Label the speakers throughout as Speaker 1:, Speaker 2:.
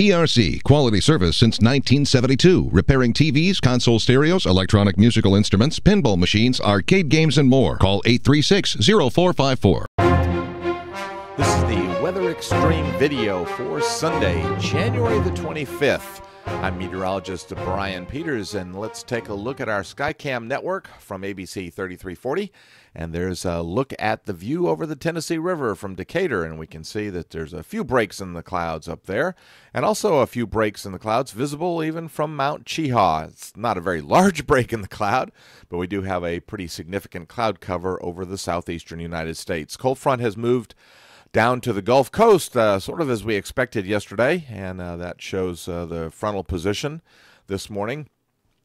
Speaker 1: ERC, quality service since 1972, repairing TVs, console stereos, electronic musical instruments, pinball machines, arcade games, and more. Call 836 0454.
Speaker 2: This is the Weather Extreme video for Sunday, January the 25th. I'm meteorologist Brian Peters, and let's take a look at our Skycam network from ABC 3340. And there's a look at the view over the Tennessee River from Decatur, and we can see that there's a few breaks in the clouds up there, and also a few breaks in the clouds visible even from Mount Cheaha. It's not a very large break in the cloud, but we do have a pretty significant cloud cover over the southeastern United States. Cold front has moved down to the Gulf Coast, uh, sort of as we expected yesterday, and uh, that shows uh, the frontal position this morning.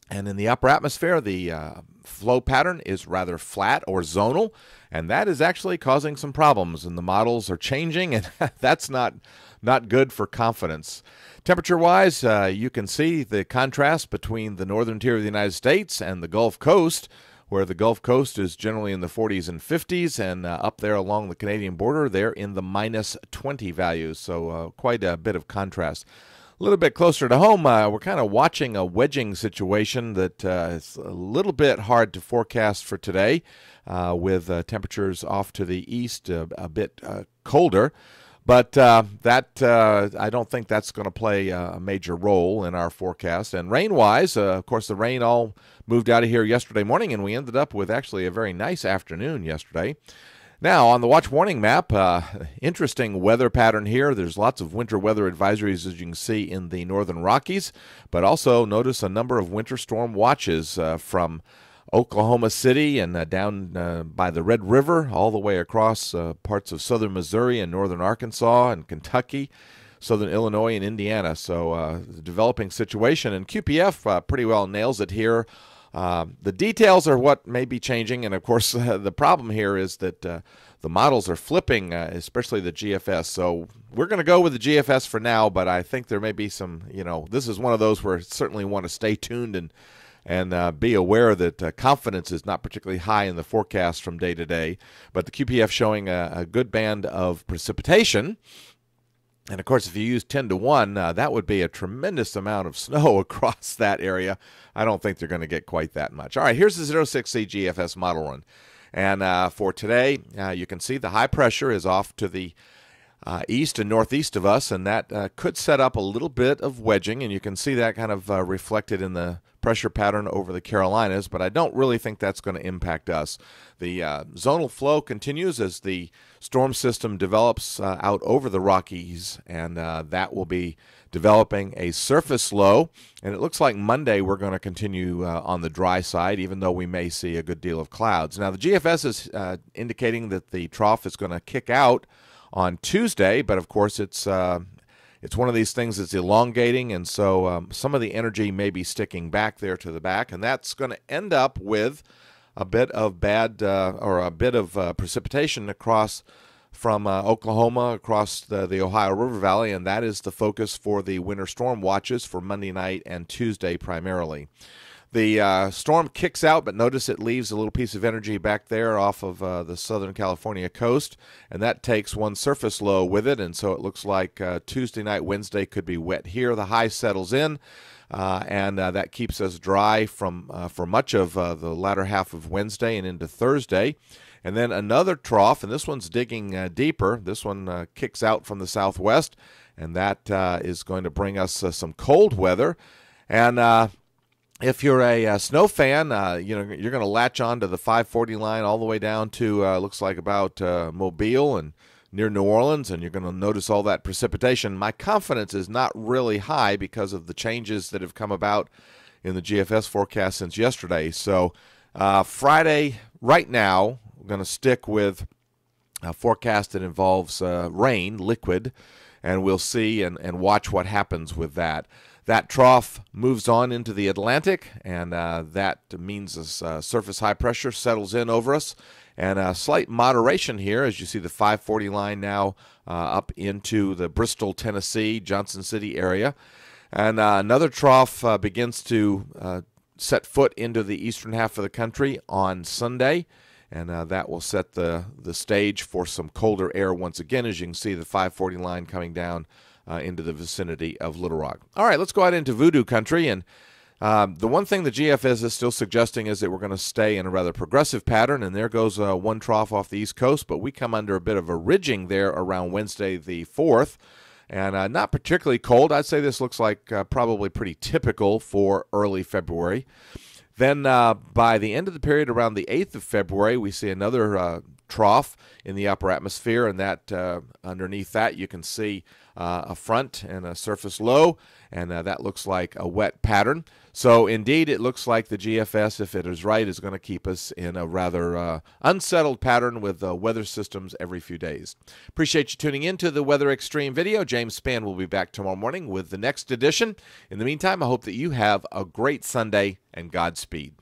Speaker 2: And in the upper atmosphere, the uh, flow pattern is rather flat or zonal, and that is actually causing some problems. And the models are changing, and that's not not good for confidence. Temperature-wise, uh, you can see the contrast between the northern tier of the United States and the Gulf Coast, where the Gulf Coast is generally in the 40s and 50s, and uh, up there along the Canadian border, they're in the minus 20 values. So uh, quite a bit of contrast. A little bit closer to home, uh, we're kind of watching a wedging situation that uh, is a little bit hard to forecast for today, uh, with uh, temperatures off to the east uh, a bit colder. But that I don't think that's going to play a major role in our forecast. And rain-wise, of course, the rain all moved out of here yesterday morning, and we ended up with actually a very nice afternoon yesterday. Now, on the watch warning map, uh, interesting weather pattern here. There's lots of winter weather advisories, as you can see, in the northern Rockies, but also notice a number of winter storm watches uh, from Oklahoma City and uh, down uh, by the Red River, all the way across uh, parts of southern Missouri and northern Arkansas and Kentucky. Southern Illinois and Indiana. So, uh, developing situation, and QPF pretty well nails it here uh, the details are what may be changing, and of course, uh, the problem here is that uh, the models are flipping, uh, especially the GFS. So we're going to go with the GFS for now, but I think there may be some. You know, this is one of those where certainly want to stay tuned and and uh, be aware that uh, confidence is not particularly high in the forecast from day to day. But the QPF showing a, a good band of precipitation. And of course, if you use 10 to 1, uh, that would be a tremendous amount of snow across that area. I don't think they're going to get quite that much. All right, here's the 06Z GFS model run. And uh, for today, uh, you can see the high pressure is off to the uh, east and northeast of us, and that uh, could set up a little bit of wedging, and you can see that kind of uh, reflected in the pressure pattern over the Carolinas, but I don't really think that's going to impact us. The uh, zonal flow continues as the storm system develops uh, out over the Rockies, and uh, that will be developing a surface low. And it looks like Monday we're going to continue uh, on the dry side, even though we may see a good deal of clouds. Now, the GFS is uh, indicating that the trough is going to kick out on Tuesday, but of course it's uh, it's one of these things that's elongating, and so um, some of the energy may be sticking back there to the back, and that's going to end up with a bit of bad uh, or a bit of uh, precipitation across from uh, Oklahoma across the, the Ohio River Valley, and that is the focus for the winter storm watches for Monday night and Tuesday primarily. The uh, storm kicks out, but notice it leaves a little piece of energy back there off of uh, the Southern California coast, and that takes one surface low with it. And so it looks like uh, Tuesday night, Wednesday could be wet here. The high settles in, uh, and uh, that keeps us dry from uh, for much of the latter half of Wednesday and into Thursday. And then another trough, and this one's digging deeper. This one kicks out from the southwest, and that is going to bring us some cold weather. And if you're a, uh, snow fan, uh, you know you're going to latch on to the 540 line all the way down to uh, looks like about uh, Mobile and near New Orleans, and you're going to notice all that precipitation. My confidence is not really high because of the changes that have come about in the GFS forecast since yesterday. So uh, Friday, right now, we're going to stick with a forecast that involves rain, liquid, and we'll see and, and watch what happens with that. That trough moves on into the Atlantic, and uh, that means this uh, surface high pressure settles in over us. And a slight moderation here as you see the 540 line now uh, up into the Bristol, Tennessee, Johnson City area. And uh, another trough uh, begins to uh, set foot into the eastern half of the country on Sunday and uh, that will set the the stage for some colder air once again. As you can see, the 540 line coming down uh, into the vicinity of Little Rock. All right, let's go out into voodoo country. And um, the one thing the GFS is still suggesting is that we're going to stay in a rather progressive pattern. And there goes uh, one trough off the East Coast, but we come under a bit of a ridging there around Wednesday the 4th. And uh, not particularly cold. I'd say this looks like uh, probably pretty typical for early February. Then uh, by the end of the period, around the 8th of February, we see another uh, trough in the upper atmosphere, and that uh, underneath that you can see uh, a front and a surface low, and uh, that looks like a wet pattern. So indeed, it looks like the GFS, if it is right, is going to keep us in a rather uh, unsettled pattern with weather systems every few days. Appreciate you tuning in to the Weather Extreme video. James Spann will be back tomorrow morning with the next edition. In the meantime, I hope that you have a great Sunday and Godspeed.